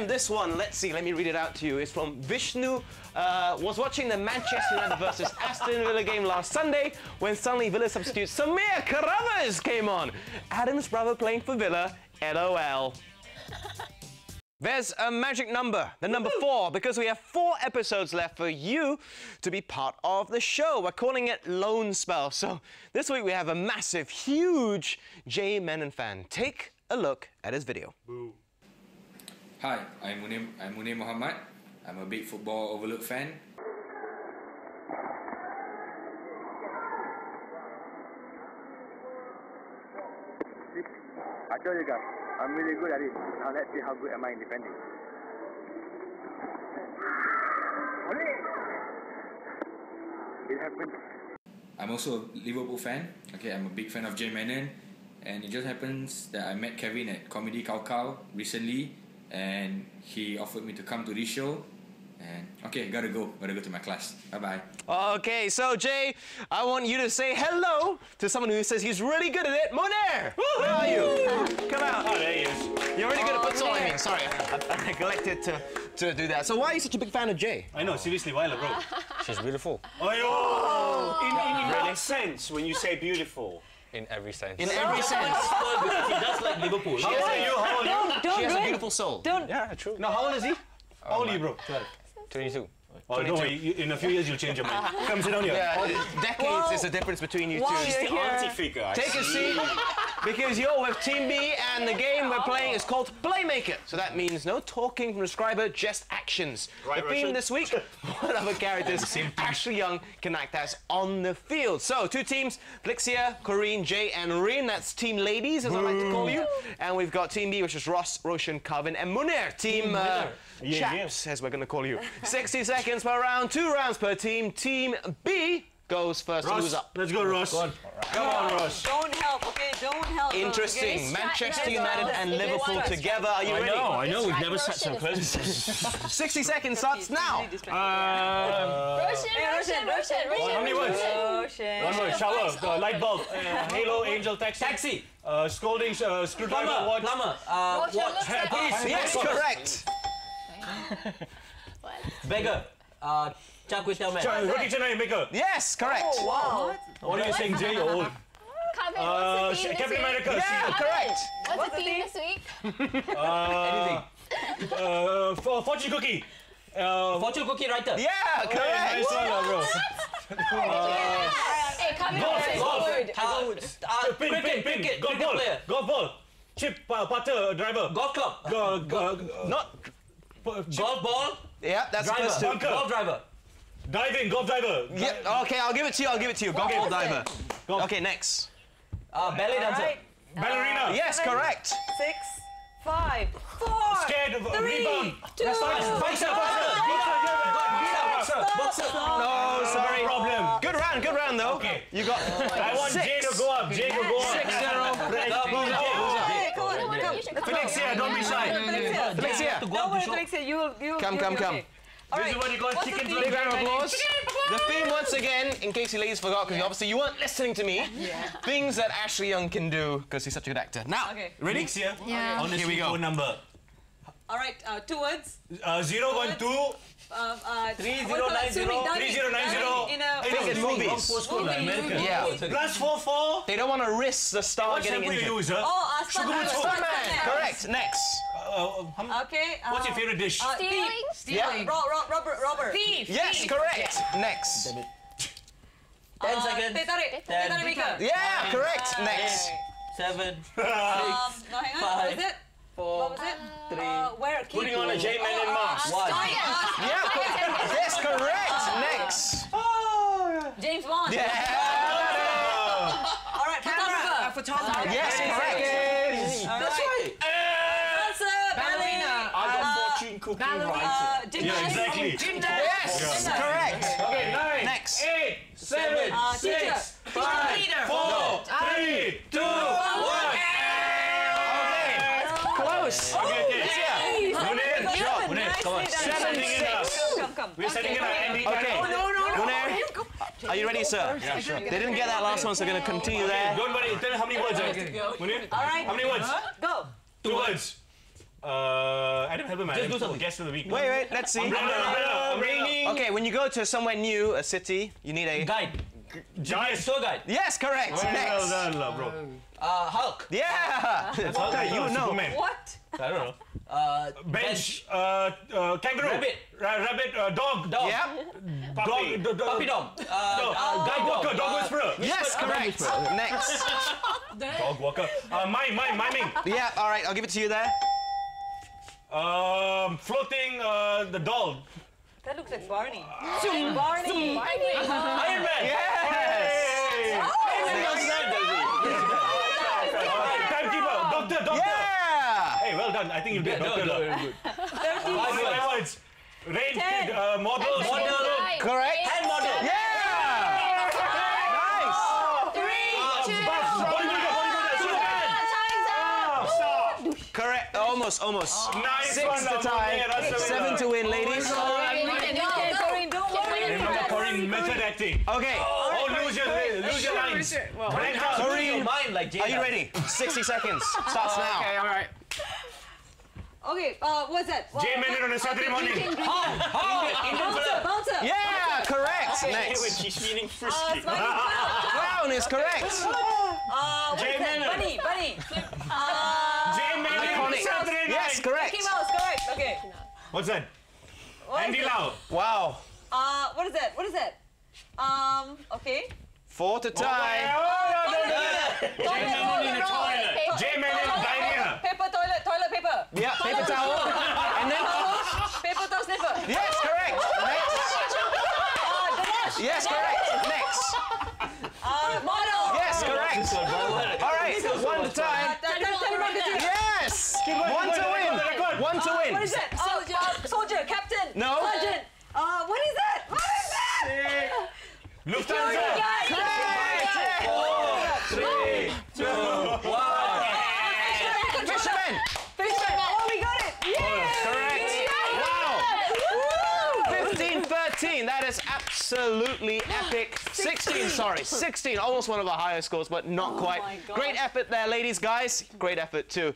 And this one, let's see, let me read it out to you. It's from Vishnu. Uh, was watching the Manchester United versus Aston Villa game last Sunday when suddenly Villa substitute Samir Carruthers came on. Adam's brother playing for Villa. LOL. There's a magic number, the number four, because we have four episodes left for you to be part of the show. We're calling it Lone Spell. So this week we have a massive, huge Jay Menon fan. Take a look at his video. Hi, I'm Munir, I'm Munir Muhammad. I'm a big football Overload fan. I told you guys, I'm really good at it. Now let's see how good am I in defending. It happened. I'm also a Liverpool fan. Okay, I'm a big fan of Jay Menon. And it just happens that I met Kevin at Comedy Cow Cow recently and he offered me to come to this show. And okay, gotta go. Gotta go to my class. Bye bye. Okay, so Jay, I want you to say hello to someone who says he's really good at it. Munir! Where are you? Come out. Oh, there he is. You're really good at oh, futsal, I mean. Sorry, I, I neglected to, to do that. So why are you such a big fan of Jay? I know, seriously, why, bro? She's beautiful Oh, yo! In, in, in what sense when you say beautiful? In every sense. In every sense. because he does like Liverpool. How old are you? How old are you? Don't, don't She has a beautiful soul. Don't. yeah, true. Now, how old is he? Oh, how old are you, bro? 22. Oh, don't worry. You, in a few years, you'll change your mind. Come sit down here. Yeah, decades Well, is the difference between you while two. you're The auntie figure. I Take a seat because you're with Team B and the game we're playing is called Playmaker. So that means no talking from the scriber, just actions. Right, the theme Russian? this week, what other characters Ashley Young can act as on the field. So two teams, Felixia, Corinne, Jay and Reem. That's Team Ladies as I like to call you. And we've got Team B which is Ross, Roshan, Calvin and Munir. Team uh, Yeah, Chaps as we're going to call you. 60 seconds per round, two rounds per team. Team B goes first Ross, lose up. let's go, Ross. Come on, Ross. Don't help, okay? Don't help. Interesting. Okay? Manchester United and Liverpool together. Are you I ready? know, I know. We've never Roshan sat so close. 60 seconds starts now. Uh, Roshan, Hey, Roshan, Roshan, Roshan. how many words? Shit. one word. Shower. Light bulb. Uh, halo. Angel. Taxi. Taxi, Uh, scolding. Uh, screwdriver. plumber, Watch. plumber, uh, watch, Police. Yes, correct. beggar, uh, char kway teow man. Ch- Roti canai maker. Yes, correct. Wow. What are you saying, Jay? You're old. Uh, what's the theme Captain this America. week? Yeah, correct. What's the theme this week? Uh, uh, for- fortune cookie. Uh, Fortune cookie writer. Yeah, correct. nice one, uh, bro. Hey, Calvin, Golf, what's this golf. word? Uh, uh, Pin, cricket, pin, pin. cricket, Golf ball. player. Golf ball. Chip, uh, putter, driver. Golf club. Go, go, go, Not. Golf ball. Yeah, that's the first Driver. two. Bunker. Golf driver. diving, golf diver. Yep. Okay, I'll give it to you. I'll give it to you. Golf ball diver. Golf. Okay, next. Uh, ballet All dancer. right. Ballerina. Yes, correct. Six, five, four, Scared of uh, three, rebound. two, Boxer. Boxer. Boxer. Boxer. No, sorry. No problem. Good round, good round though. Okay. You got I want six. Jay to go up. Jay to go up. Six zero. No, who's up? Who's up? Hey, come on, come on. You should come Felix here, don't be shy. Felixia. Felixia. Don't worry. Felixia. You'll, you'll, Come, come, come. This right. is what you call What's chicken theme? Big round of applause. The theme once again, in case you ladies forgot, because obviously you weren't listening to me. Things that Ashley Young can do because he's such a good actor. Now, Okay. ready? Felixia. Yeah. On the Here we go. phone number. All right, uh, two words. Uh, 012 Um, uh, Three what zero do you call it? nine zero, Swimming, diving. 3090. In a Think in movies. Postcode like America. Yeah. plus 44. They don't want to risk the star What getting you injured. use, huh? Oh, uh, stuntman. Sugar stuntman. Correct. Next. Uh, how- Okay. Uh, What's your favorite dish? Uh, Stealing? thief. Stealing. Ro- ro- robber. Robber. Thief. Yes, correct. Next. Ten Uh, seconds. Teh tarik. Teh maker. Yeah, correct. Next. Seven. Um, no, hang on. What Five. was it? What was it? Three. Uh, wear a. Putting on a J Man Oh, and uh, mask. One. Yeah. co- Yes, correct. Next. James Bond. Yeah. All right. Photographer. photographer. Yes, correct. That's right. Dancer. Ballerina. I got Uh, fortune cookie ballerina. writer. Uh, Yeah, Carrey. exactly. Yes, correct. Okay, nine, Next. eight, seven, Uh, teacher. six, five, four, three, two, one. Close. Okay, okay. Munir, Drop. Munir, come on. Seven, Seven, six. Six. Come, come. We're setting it up. Andy, Okay. Oh, no, no, no. Munir, are you ready, sir? Yeah, sure. They didn't get that last one, so we're going to continue there. Don't worry. Tell how many words. Munir, All right. how many words? Go. Two words. Uh, i didn't Adam Helberman. Just do something. Guest of the week. Wait, wait, let's see. Umbrella, umbrella, umbrella. Okay, when you go to somewhere new, a city, you need a. Guide. Giant. Tour guide. Yes, correct. Well Next. done, lah, bro. Uh, Hulk. Yeah. Okay, you know. Superman. What? I don't know. Uh, Bench. Uh, uh, kangaroo. Rabbit. Ra- rabbit. Uh, dog. Dog. Yeah. Puppy. Dog. Do- do- Puppy dog. Uh, Dog. uh, guide Walker. dog. Dog Uh, whisperer. Yes, correct. Next. Dog walker. Uh, mime. Mime. Miming. Yeah. All right, I'll give it to you there. Um, floating. Uh, the doll. That looks like Barney. Barney. Iron Man. Yes. Uh, timekeeper. Doctor. Doctor. Yeah. Hey, well done. I think you did. Yeah, no, Doctor. no, lah. very good. Five Five words. Rain. Ten. Uh, model. Model. Correct. Hand model. Yeah. Nice. Three, two, Bodybuilder. Bodybuilder. Superman. time's up. Correct. Almost, almost. Nice Six one, to tie. Seven to win, ladies. Okay, Corinne, don't worry. Remember Corinne method acting. Okay. Oh, lose your, lose your lines. Brain house. Corinne, Mind like are you ready? 60 seconds. Starts now. Okay, all right. Okay, uh, what's that? What- Jay Menon on a Saturday morning. Bouncer, bouncer. Yeah, correct. When Next. she's feeling Uh, frisky. Smiley Brown is correct. Uh, what Jay is? Menon. Bunny, bunny. Uh, Jay Menon on a Saturday night. Yes, correct. Mickey Mouse, correct. Okay. What's that? What is Andy? Lau. Wow. Uh, what is that? What is that? Um, okay. Four to tie. Oh, no, no, no. Toilet, roll, in the roll. toilet. Pa- Jay Menon, diarrhea. Paper toilet, toilet paper. Yeah, paper towel. And then. Paper towel sniffer. Yes, correct. Next. Uh, Yes, correct. Next. Uh, model. Yes, correct. All right, one to tie. te- te- telemarketer. Yes. One to win. record, record. One to win. is that? Soldier. Uh, soldier, captain. No. Sergeant. Uh, what is that? What is that? Lufthansa. Three, two, one. Fisherman. Fishman. Oh, we got it. Yeah. Correct. Wow. 15 13. Absolutely epic. 16, sorry. 16. Almost one of our highest scores, but not oh quite. Great effort there, ladies, guys. Great effort, too.